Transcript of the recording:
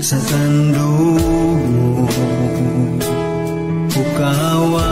sa sandugo Ukawa